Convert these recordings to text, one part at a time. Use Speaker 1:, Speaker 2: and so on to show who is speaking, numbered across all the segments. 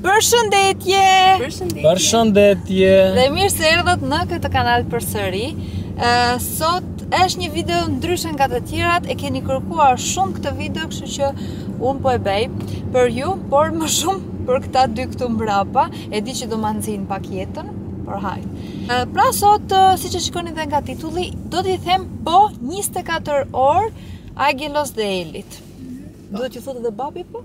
Speaker 1: Përshëndetje!
Speaker 2: Përshëndetje! Përshëndetje!
Speaker 1: Dhe mirë se erdhët në këtë kanal përsëri. Sot është një video ndryshe nga të tjerat, e keni kërkuar shumë këtë video, kështu që unë po e bëj për ju, por më shumë për këta dy këtu mbrapa, e di që do ma nxijnë pak jetën, por hajt. Pra sot, siç e shikoni dhe nga titulli, do t'i them po 24 orë Agelos dhe Elit.
Speaker 3: Do
Speaker 2: t'ju thotë
Speaker 3: edhe
Speaker 1: babi po?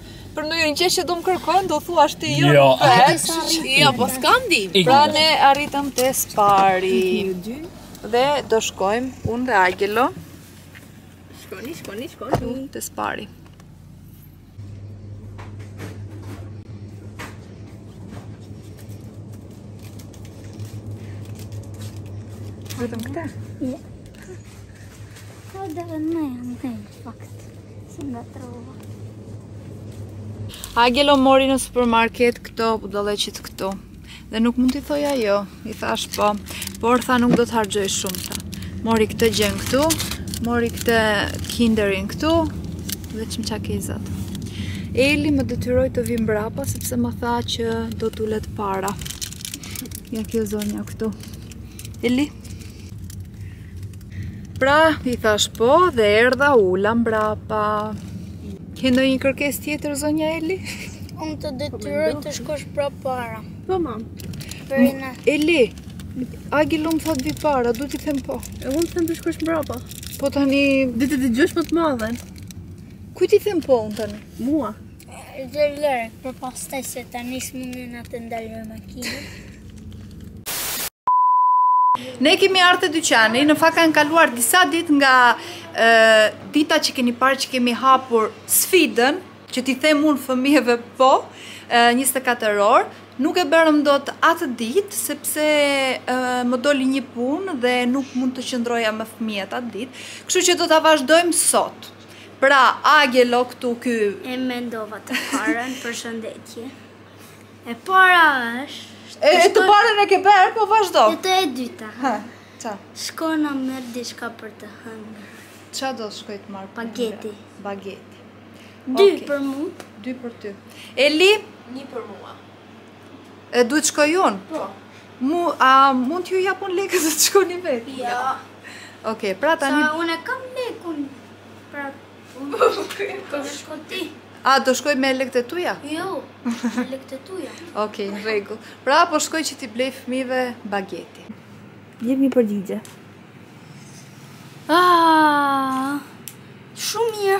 Speaker 1: për ndonjë gjë që do më kërkojnë, do thua ashtu ti jo.
Speaker 2: Jo,
Speaker 3: jo, po s'kam
Speaker 2: di.
Speaker 1: Pra ne arritëm te spari. Dhe do shkojmë unë dhe Agelo.
Speaker 3: Shkoni, shkoni, shkoni.
Speaker 1: Te spari. Vetëm këta?
Speaker 4: Jo. Edhe në në në në fakt, si nga trova.
Speaker 1: Agelo mori në supermarket këto budallëqet këto. Dhe nuk mund t'i thoja jo, i thashë po, por tha nuk do të harxhoj shumë ta. Mori këtë gjënë këtu, mori këtë kinderin këtu, dhe që më çamçakëzat. Eli më detyroi të vij mbrapa, sepse më tha që do të ulet para. Ja kjo zonja këtu. Eli? Pra, i thashë po dhe erdha ula mbrapa. Ke ndonjë kërkesë tjetër, zonja Eli?
Speaker 4: Unë të detyroj të shkosh përpara.
Speaker 3: Po, mam.
Speaker 4: Perina.
Speaker 1: Eli, Agelo më thotë vij para, du t'i them po.
Speaker 3: E unë të them të shkosh mbrapa.
Speaker 1: Po tani...
Speaker 3: Duhet të dëgjosh më të madhen.
Speaker 1: Kujt t'i them po unë tani?
Speaker 3: Mua.
Speaker 4: Lëre, lëre, për pastaj se tani s'mundem ta ndal makinën.
Speaker 1: Ne kemi ardh te dyqani, në fakt kanë kaluar disa ditë nga dita që keni parë që kemi hapur sfidën, që t'i them unë fëmijëve po, 24 orë, nuk e bëmë dot atë ditë, sepse më doli një punë dhe nuk mund të qëndroja me fëmijët atë ditë, kështu që do ta vazhdojmë sot. Pra, Agelo këtu ky...
Speaker 4: E mendova të parën, përshëndetje. E para është...
Speaker 1: E, e të parën e ke bërë, po vazhdo.
Speaker 4: E të e dyta.
Speaker 1: Hë, ça?
Speaker 4: Shko na merr diçka për të hëngër.
Speaker 1: Ça do shkoj të marr?
Speaker 4: Bageti.
Speaker 1: Bageti.
Speaker 4: Dy për mu.
Speaker 1: Dy për ty. Eli?
Speaker 3: Një për mua.
Speaker 1: E duhet shkoj unë?
Speaker 3: Po.
Speaker 1: Mu, a mund t'ju jap unë lekët dhe të shkoni vetë? Jo.
Speaker 4: Ja.
Speaker 1: Oke, pra tani...
Speaker 4: Sa unë e kam lekun, pra... Do shkosh ti.
Speaker 1: A, do shkoj me lekët e tuja?
Speaker 4: Jo, me lekët e tuja.
Speaker 1: Oke, në rregull. Pra, po shkoj që t'i blej fëmijëve bageti.
Speaker 3: Jep një përgjigje.
Speaker 4: Ah, shumë mirë.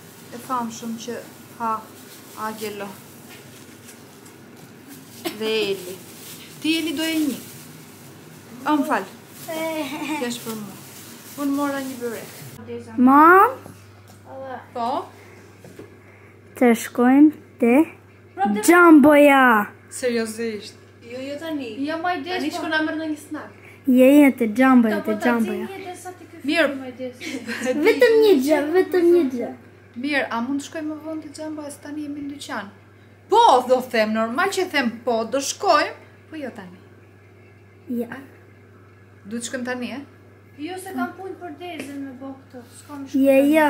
Speaker 3: E
Speaker 1: pa shumë që ha Axhelo dhe Eli. Ti Eli do e një. O më falë. Kjo është për mua. Unë mora një byrek.
Speaker 4: Mam?
Speaker 1: Po?
Speaker 4: Të shkojmë te... Xhamboja!
Speaker 1: Seriozisht.
Speaker 3: Jo, jo tani.
Speaker 5: Jo, ma desh.
Speaker 3: Tani shkon po. na merr në një snack.
Speaker 4: Je
Speaker 5: je
Speaker 4: te
Speaker 5: Xhamboja, te Xhamboja.
Speaker 1: Mirë.
Speaker 4: Vetëm një gjë, vetëm një gjë.
Speaker 1: Mirë, a mund të shkojmë më vonë te Xhamboja se tani jemi në dyqan? Po, do them, normal që them po, do shkojmë, po jo tani.
Speaker 4: Ja.
Speaker 1: Duhet shkojmë tani, e?
Speaker 5: Jo se kam punë për dezën me bokë të, s'kam
Speaker 4: shkojmë. Ja,
Speaker 1: ja.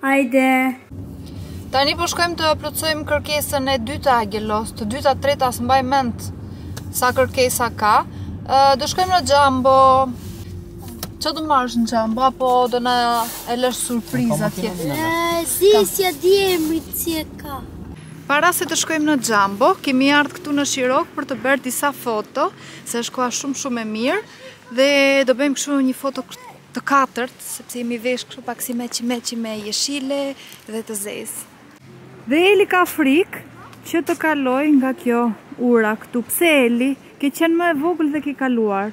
Speaker 1: Hajde! Tani
Speaker 4: po
Speaker 1: shkojmë
Speaker 4: të
Speaker 1: plotësojmë kërkesën e dytë të Axhelos, të dytë a të tretë, as mbaj mend sa kërkesa ka. Do shkojmë në Jumbo. Ça do marrësh në Jumbo apo do na e lësh surprizë atje?
Speaker 5: Se s'ia di emrin si e ka.
Speaker 1: Para se të shkojmë në Jumbo, kemi ardhur këtu në Shirokë për të bërë disa foto, se është koha shumë shumë e mirë dhe do bëjmë kështu një foto Të katërt, sepse jemi veshë kështu pak si meçi meçi me jeshile dhe të zezë. Dhe Eli ka frikë që të kalojë nga kjo ura këtu. Pse Eli? Ke qenë më e vogël dhe ke kaluar.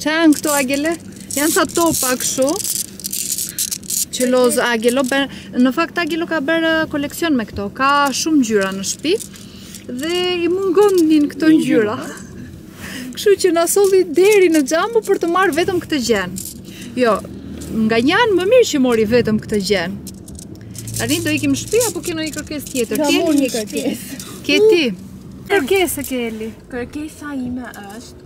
Speaker 1: Ça janë këto Axhelo? Janë ca topa këshu Që loz Axhelo Në fakt Axhelo ka bërë uh, koleksion me këto Ka shumë ngjyra në shpi Dhe i mungon një nga këto ngjyra Këshu që na solli deri në Xhambo Për të marrë vetëm këtë gjënë Jo, nga një anë më mirë që mori vetëm këtë gjënë Tani do ikim shpi apo ke ndonjë kërkesë tjetër?
Speaker 4: Kam unë një kërkesë
Speaker 1: Ke ti Ça kërkese ke Eli?
Speaker 3: Kërkesa ime është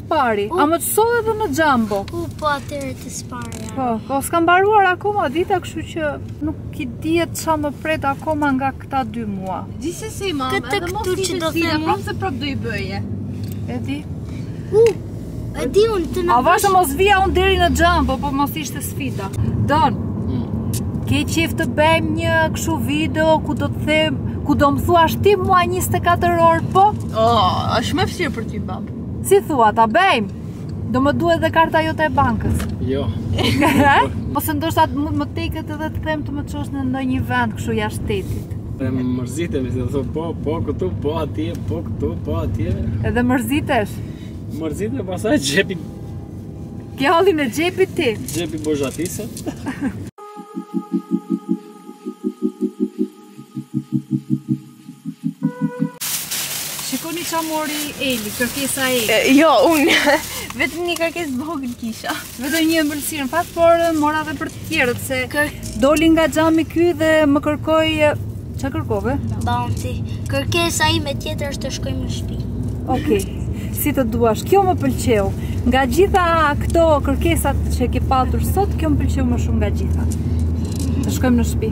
Speaker 1: Pari, a më çove dhe në Xhambo?
Speaker 5: U, po atyre te Spari,
Speaker 1: Po, po, s'ka mbaruar akoma dita, këshu që nuk i dihet ça më pret akoma nga këta dy mua.
Speaker 3: Gjithsesi,
Speaker 5: mama,
Speaker 3: edhe mos ishte
Speaker 5: kjo,
Speaker 3: prapë se prapë do i bëje.
Speaker 1: E di?
Speaker 5: U, e di unë të në
Speaker 1: Avash mos vija unë deri në Xhambo, po mos ishte sfida. Don, mm. ke qejf të bëjmë një këshu video ku do të them, ku do më thuash ti mua 24 orë, po?
Speaker 3: O, është më vështirë për ty, babë.
Speaker 1: Si thua, ta bëjmë? Do më duhet dhe karta jote e bankës.
Speaker 2: Jo.
Speaker 1: Ose se ndoshta mund më teket edhe të them të më çosh në ndonjë vend kështu jashtë shtetit.
Speaker 2: Dhe mund mërzitemi, se thotë po, po këtu, po atje, po këtu, po atje.
Speaker 1: Edhe mërzitesh.
Speaker 2: Mërzitet po pasaj xhepi.
Speaker 1: Ke hallin e xhepit ti?
Speaker 2: Xhepi boshatiset.
Speaker 1: Shikoni ça mori Eli, kërkesa e Eli.
Speaker 3: Jo, unë, vetëm një kërkesë të vogël kisha.
Speaker 1: Vetëm një ëmbëlsirë në fakt, por mora dhe për të tjerët, se Kër... doli nga xhami ky dhe më kërkoi... Ça kërkove?
Speaker 5: Bounty. Kërkesa ime tjetër është të shkojmë në shpi.
Speaker 1: Okej, si të duash. Kjo më pëlqeu. Nga të gjitha këto kërkesat që ke patur sot, kjo më pëlqeu më shumë nga të gjitha. Të shkojmë në
Speaker 4: shpi.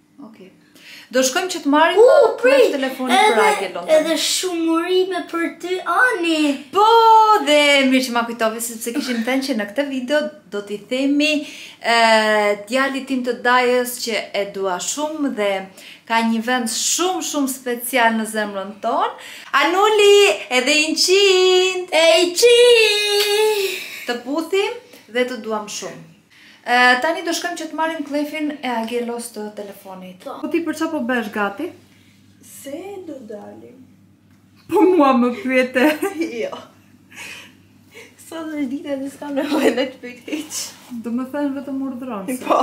Speaker 1: Ok. Do shkojmë që të marrim
Speaker 4: uh,
Speaker 1: uh,
Speaker 4: me
Speaker 1: telefonin edhe, për
Speaker 4: Angelon
Speaker 1: tan.
Speaker 4: Edhe shumë urime për ty, Ani!
Speaker 1: Po, dhe mirë që ma kujtove, sepse kishim thënë që në këtë video do t'i themi e, djalit tim të dajës që e dua shumë dhe ka një vend shumë shumë special në zemrën tonë. Anuli, edhe një
Speaker 4: qind! Edhe një qind!
Speaker 1: Të puthim dhe të duam shumë. E, tani do shkojmë që të marrim këllëfin e Angelos të telefonit. Po. po ti për ça po bëhesh gati?
Speaker 3: Se do dalim.
Speaker 1: Po mua më pyete.
Speaker 3: jo. Sot është dita ime s'ka nevojë me të pyt hiç.
Speaker 1: Domethënë vetëm urdhëron.
Speaker 3: Po.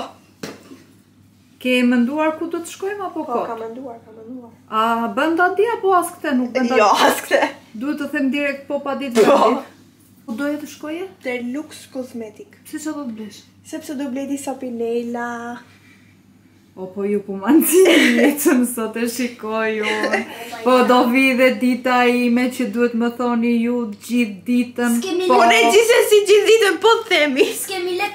Speaker 1: Ke menduar ku do të shkojmë apo
Speaker 3: po,
Speaker 1: kot?
Speaker 3: Po, kam menduar, kam menduar.
Speaker 1: A, bën ta di apo as këtë nuk bën ta di?
Speaker 3: Jo, as këtë.
Speaker 1: Duhet të them direkt po pa ditë
Speaker 3: bën ta
Speaker 1: po. di. Ku doje të shkoje?
Speaker 3: Te Lux Kozmetik.
Speaker 1: Pse çfarë do të blesh?
Speaker 3: Sepse do blej disa pi Leila.
Speaker 1: O po ju po manzini që më sot e shikoj ju Po do vijë dhe dita ime që duhet më thoni ju gjithë ditën Po
Speaker 3: ne gjithsesi gjithë ditën po të themi
Speaker 4: S'kemi lek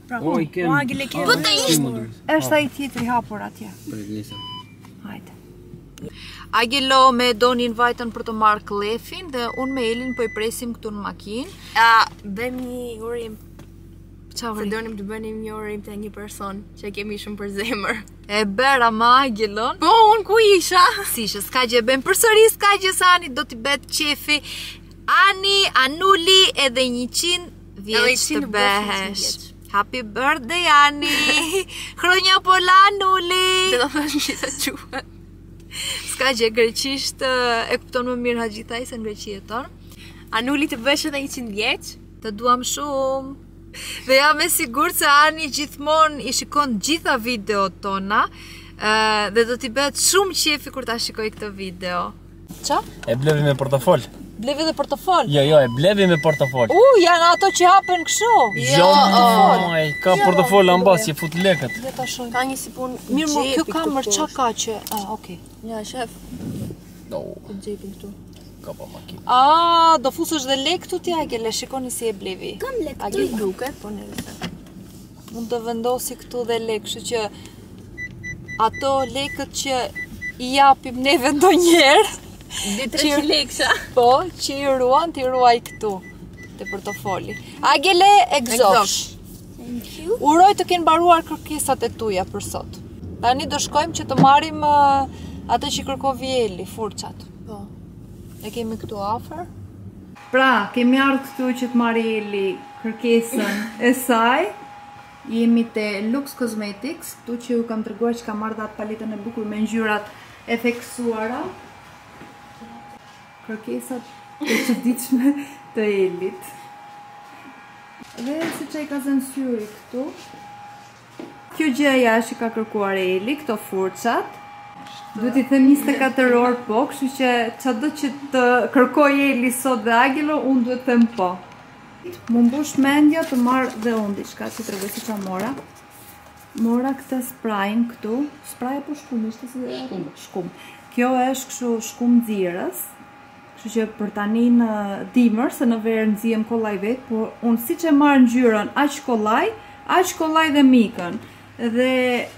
Speaker 1: Pra po,
Speaker 2: i kem. Po
Speaker 4: të
Speaker 2: ishte.
Speaker 1: Është ai tjetri hapur atje.
Speaker 2: Për i
Speaker 1: Hajde. Angelo me Donin vajtën për të marrë këllëfin dhe unë me Elin po i presim këtu në makinë.
Speaker 3: A, bëjmë një urim.
Speaker 1: Ça urim?
Speaker 3: Se donim të bënim një urim te një person që kemi shumë për zemër.
Speaker 1: E bëra me Angelon.
Speaker 3: Po, unë ku isha?
Speaker 1: S'ishe, s'ka gjë, bëjmë përsëri, s'ka gjë se Anit, do t'i bëhet qefi. Ani, anuli edhe një qin
Speaker 3: vjeç
Speaker 1: të
Speaker 3: bëhesh.
Speaker 1: Happy birthday Ani. Kronja pola Anuli.
Speaker 3: Do të thosh një sa çuha.
Speaker 1: S'ka gjë greqisht e kupton më mirë aq ai se në Greqi jeton.
Speaker 3: Anuli të bësh edhe 100 vjeç.
Speaker 1: Të duam shumë. Dhe jam e sigurt se Ani gjithmonë i shikon të gjitha videot tona dhe do t'i bëhet shumë qefi kur ta shikojë këtë video. Ça?
Speaker 2: E blevi me portofol.
Speaker 1: Blevi dhe portofol?
Speaker 2: Jo, jo, e blevi me portofol.
Speaker 1: U, uh, janë ato që hapen kështu.
Speaker 2: Jo, jo portofol. Oj, ka jo, portofol nga mbas, që fut leket.
Speaker 1: Jo, ta shumë.
Speaker 3: Ka një si punë
Speaker 1: në Mirë,
Speaker 3: mo
Speaker 1: kjo kamera
Speaker 3: ça
Speaker 1: ka që... Ah, okej. Okay.
Speaker 3: Ja, shef.
Speaker 2: Do.
Speaker 3: Këtë xhepin këtu.
Speaker 2: Ka pa makinë.
Speaker 1: A, ah, do futësh dhe lek këtu ti, Angelo, shikoni si e blevi.
Speaker 4: Kam lek të
Speaker 3: duket. Po në
Speaker 1: Mund të vendosë këtu dhe lek, kështu që ato lekët që i japim ne vendos njëherë.
Speaker 3: Dhe
Speaker 1: atë
Speaker 3: që lekët.
Speaker 1: Po, që i ruan, t'i ruajë këtu. Te portofoli. Agjelo, egzosh. Uroj të kenë mbaruar kërkesat e tuja për sot. Tani do shkojmë që të marrim uh, atë që kërkoi Eli, furçat.
Speaker 3: Po.
Speaker 1: E kemi këtu afër. Pra, kemi ardhë këtu që të marrë Eli kërkesën e saj. Jemi te Lux Cosmetics, këtu që ju kam treguar që kam marrë dhe atë paletën e bukur me ngjyrat e theksuara. Kërkesat e çuditshme të Elit. Dhe s'e di ku i ka zënë syri këtu. Kjo gjëja është që ka kërkuar Eli, këto furçat. Do t'i them 24 orë po, kështu që ça do që të kërkojë Eli sot dhe Agjelo, unë duhet të them po. M'u mbush mendja të marr dhe unë diçka, t'ju tregoj si ça mora. Mora këtë sprayin këtu. Spray apo shkum, ishte si shkum. shkum. Kjo është kështu shkum nxirës. Kështu që për tani në dimër se në verë nxihem kollaj vet, por unë siç e marr ngjyrën, aq kollaj, aq kollaj dhe më ikën. Dhe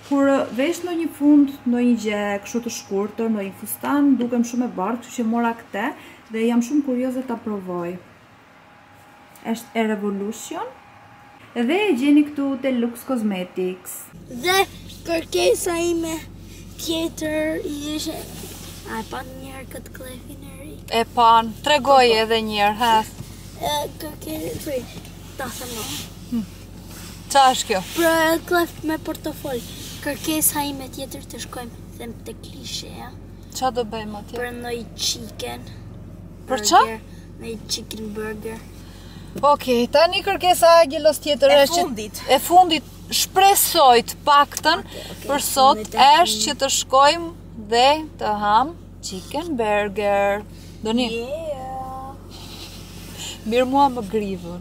Speaker 1: kur vesh ndonjë fund, ndonjë gjë, kështu të shkurtër, ndonjë fustan, dukem shumë e bardhë, kështu që mora këtë dhe jam shumë kurioze ta provoj. Është e Revolution. Dhe e gjeni këtu te Lux Cosmetics.
Speaker 4: Dhe kërkesa ime tjetër ishte A e panë njëherë këtë këllëfin e ri?
Speaker 1: E panë, tregoje edhe njëherë, ha?
Speaker 4: Kërke, prej, ta se më.
Speaker 1: Hm. Ça është kjo?
Speaker 4: Pra është këllëf me portofol. Kërkesa ime tjetër të shkojmë, them të klishe,
Speaker 1: ja? Ça do bëjmë atje?
Speaker 4: Për noj chicken.
Speaker 1: Për
Speaker 4: ça? Noj chicken burger.
Speaker 1: Ok, tani kërkesa e Agjelos tjetër është që...
Speaker 3: E fundit.
Speaker 1: E fundit, shpresoj të paktën për sot është që të shkojmë dhe të hamë chicken burger. Do
Speaker 3: një?
Speaker 1: Mirë mua më gritë.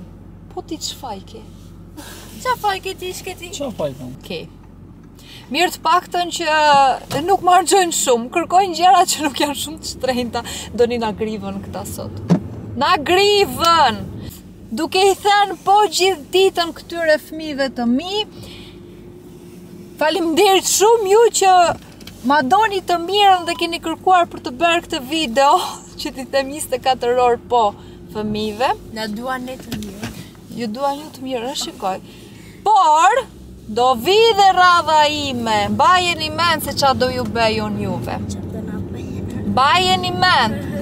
Speaker 1: Po ti ç'faj ke?
Speaker 3: Ça faj ke ti,
Speaker 2: ç'ke ti? Ça faj ke?
Speaker 1: Okej. Mirë të paktën që nuk më harxojnë shumë, kërkojnë gjëra që nuk janë shumë të shtrenjta, do na grinin këta sot. Na grinë. Duke i thënë po gjithë ditën këtyre fëmijëve të mi, faleminderit shumë ju që ma doni të mirën dhe keni kërkuar për të bërë këtë video që t'i them 24 orë po fëmijëve.
Speaker 3: Na duan ne të mirë.
Speaker 1: Ju dua ju te mirë, e shikoj. Por, do vij dhe radha ime, mbajeni mend se ça do ju bëj unë juve. Mbajeni mend.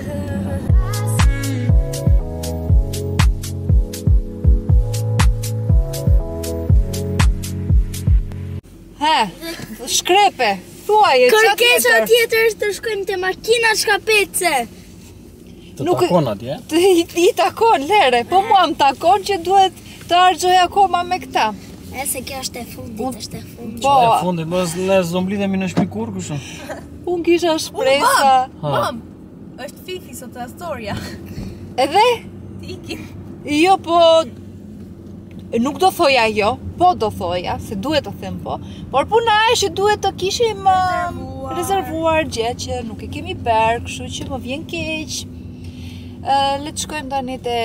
Speaker 1: shkrepe, thuaje, ça tjetër?
Speaker 4: Kërkesa
Speaker 1: tjetër
Speaker 4: është të shkojmë te makinat shkapece.
Speaker 2: Të...
Speaker 1: Nuk
Speaker 2: takon atje?
Speaker 1: Të i, i takon, lere, po mua më takon që duhet të harxhoj akoma me këta.
Speaker 4: Se kjo është e fundit, është e fundit.
Speaker 1: Po,
Speaker 2: e fundit, më po, ne s'do mblidhemi në shpi kurrë kështu?
Speaker 1: Unë kisha shpresa.
Speaker 2: Mam,
Speaker 3: mam, është fifi sot të astorja.
Speaker 1: Edhe?
Speaker 3: Ikim.
Speaker 1: Jo, po, nuk do thoja jo, po do thoja, se duhet të them po, por puna është që duhet të kishim
Speaker 3: rezervuar,
Speaker 1: rezervuar gjë që nuk e kemi bërë, kështu që më vjen keq. Uh, le të shkojmë tani te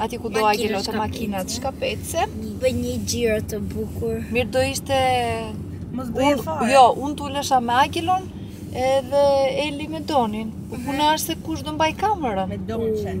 Speaker 1: aty ku do Axhelo,
Speaker 4: te
Speaker 1: makinat shkapece.
Speaker 4: Bëj një xhiro të bukur.
Speaker 1: Mirë do ishte...
Speaker 3: Mos
Speaker 1: bëjë
Speaker 3: fare.
Speaker 1: Jo, unë të ulesha me Axhelon edhe Eli me Donin. Puna është se kush do mbaj kamerën.
Speaker 3: Me
Speaker 1: Donin.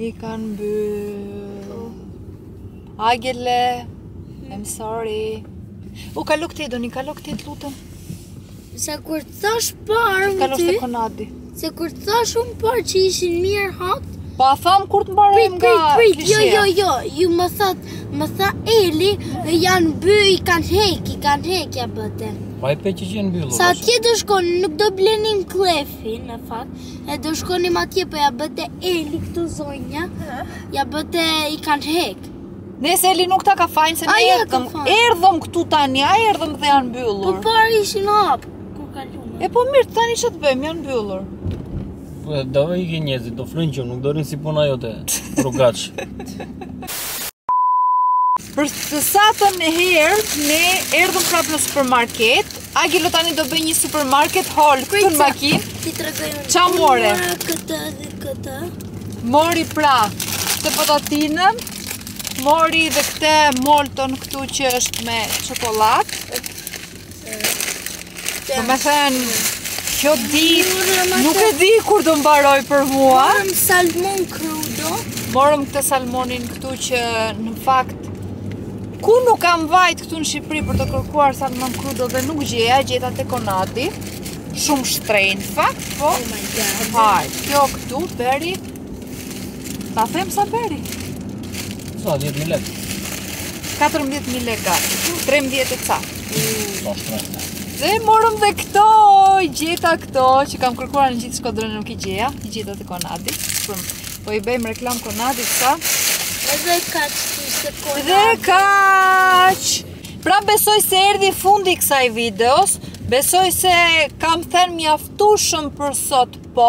Speaker 1: I kanë mbyllë oh. Axhelo I'm sorry U ka lukë ti, do një ka lukë ti të lutëm
Speaker 4: Se kur të thashë parë
Speaker 1: Që
Speaker 4: të
Speaker 1: ka lukë Conadi
Speaker 4: Se kur të thashë unë parë që ishin mirë hap
Speaker 1: Po thamë kur të mbarojmë nga kishia
Speaker 4: Prit, prit, jo, jo, jo Ju më thatë, më tha Eli Dhe janë by, i kanë hek, i kanë hek, ia bënte
Speaker 2: Po e pe që qenë mbyllur Se
Speaker 4: atje do shkonim, nuk do blenim klef Fin në fakt. E do shkonim atje po ia bënte Eli këtu zonja. Ia bënte i kanë hek.
Speaker 1: Po se Eli nuk ta ka fajin se ne erdhëm, erdhëm këtu tani, a erdhëm dhe janë mbyllur.
Speaker 4: Po parë ishin hap kur kaluam.
Speaker 1: E po mirë, tani ça të bëjmë, janë mbyllur.
Speaker 2: Po do i gjen njerëzit, do flenë që nuk dorin si puna jote. Rrugaç.
Speaker 1: Për të satën herë, ne erdhëm prapë në supermarket. Axhelo tani do bëj një supermarket haul këtu në makinë.
Speaker 4: T'i tregojmë.
Speaker 1: Ça more?
Speaker 4: Këtë dhe këtë.
Speaker 1: Mori pra këtë patatinën. Mori dhe këtë molton këtu që është me çokollatë. Domethënë, kjo ditë nuk e di kur do mbaroj për mua.
Speaker 4: Morëm salmon krudo.
Speaker 1: Morëm këtë salmonin këtu që në fakt ku nuk kam vajt këtu në Shqipëri për të kërkuar salmon krudo dhe nuk gjeja, gjeta te Conadi. Shumë shtrenjtë, fakt, po?
Speaker 4: Oh my god.
Speaker 1: Haj, kjo këtu, beri, Ta them sa bëri?
Speaker 2: Sa, 10.000 lek?
Speaker 1: 14.000 lek gati, 13 e ca.
Speaker 2: Sa shtrenjtë.
Speaker 1: Dhe morëm edhe këto, gjeta këto, që i kam kërkuar në gjithë Shkodrën nuk i gjeja, i gjeta te Conad-i, për po i bëjmë reklamë Conad-it, sa?
Speaker 4: Dhe kaq, te Conad-i.
Speaker 1: Dhe kaq! Pra besoj se erdhi fundi kësaj videos, besoj se kam thënë mjaftueshëm për sot po,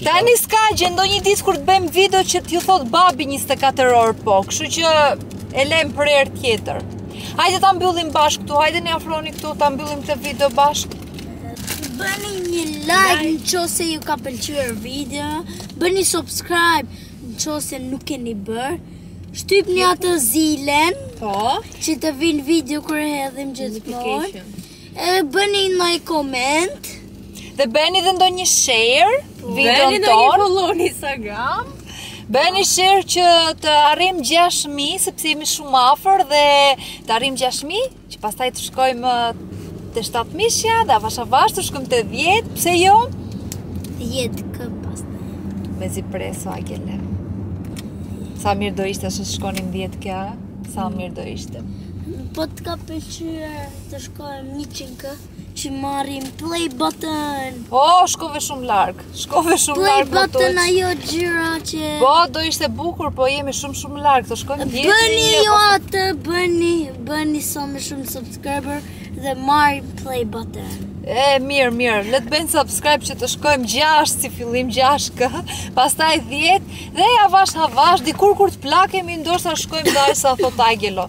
Speaker 4: Tani
Speaker 1: s'ka gjë, ndonjë ditë kur të bëjmë video që t'ju thotë babi 24 orë po, kështu që e lëmë për herë tjetër. Hajde ta mbyllim bashkë këtu, hajde një afrohuni këtu, ta mbyllim këtë video bashkë.
Speaker 4: Bëni një like në qoftë se ju ka pëlqyer videoja, bëni subscribe në qoftë se nuk e keni bërë, shtypni atë zilen,
Speaker 1: po,
Speaker 4: që t'ju vijnë videot kur i hedhim gjithmonë. Bëni një koment
Speaker 1: Dhe bëni dhe ndonjë një share Videon tonë
Speaker 3: Bëni në Instagram
Speaker 1: Bëni share që të arrijmë 6.000 Sepse jemi shumë afër dhe të arrijmë 6.000 Që pastaj të shkojmë te 7.000 Dhe avash avash të shkojmë te 10 Pse jo?
Speaker 4: 10 K pastaj
Speaker 1: Mezi pres, o Anxhelo Sa mirë do ishte të shkonim 10 K Sa mirë do ishte
Speaker 4: Po të ka pëlqyer Të shkojmë njëqind K që të marrim play button.
Speaker 1: O, shkove shumë larg. Shkove shumë larg.
Speaker 4: Play
Speaker 1: button
Speaker 4: ajo gjëra që
Speaker 1: Po, do ishte bukur, po jemi shumë shumë larg. Të shkojmë një.
Speaker 4: Bëni
Speaker 1: jo
Speaker 4: atë, bëni, bëni sa më shumë subscriber dhe marrim play button.
Speaker 1: E, mirë, mirë, le të bëjnë subscribe që të shkojmë gjashtë si fillim gjashtë K, pastaj dhjetë, dhe avash avash, dikur kur të plakemi, ndoshta shkojmë dhe sa
Speaker 4: thotë Anxhelo.